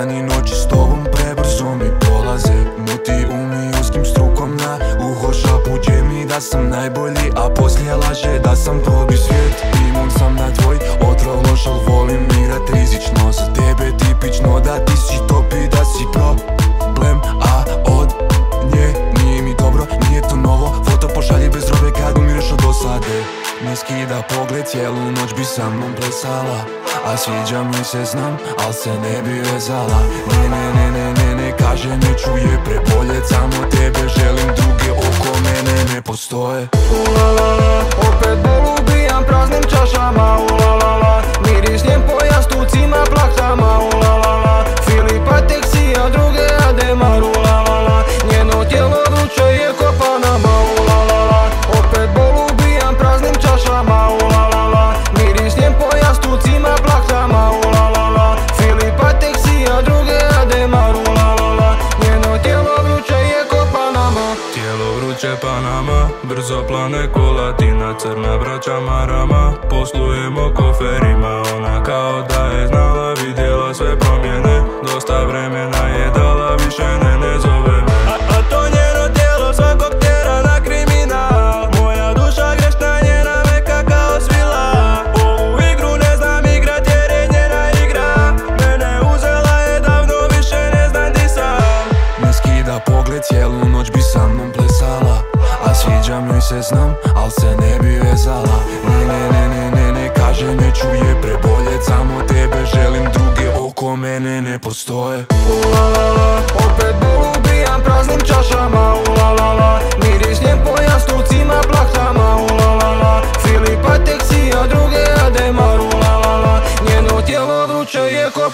Dani noći s tobom prebrzo mi prolaze Muti umi uskim strukom na uho šapuđe mi da sam najbolji A poslije laže da sam probi svijet. Imun sam na tvoj otrov loš, al volim igrat rizično. Za tebe tipično da ti si top i da si problem A od nje nije mi dobro, nije to novo Foto pošalji bez robe kad umireš od osade. Ne skida pogled, cijelu noć bi sa mnom plesala A sviđa mi se znam, al se ne bi vezala. Ne, ne, ne, ne, ne, ne, kaže ne čuje preboljet Samo tebe želim, druge oko mene ne postoje. La la la Opet bol ubijam praznim čašama. La Vruće Panama Brzo plane ko latina Crna vraća marama. Poslujemo koferima Ona kao da je znala Vidjela sve promjene. Dosta vremena se znam, al se ne bi vezala. Ne, ne, ne, ne, ne, ne, kaže neću je preboljet Samo tebe želim, druge oko mene ne postoje. Ulala, opet bol ubijam praznim čašama. Ulala, miris nje po jastucima, plahtama Ulala, Filipa Texija, druge Ademar. Ulala, njeno tijelo vruće je ko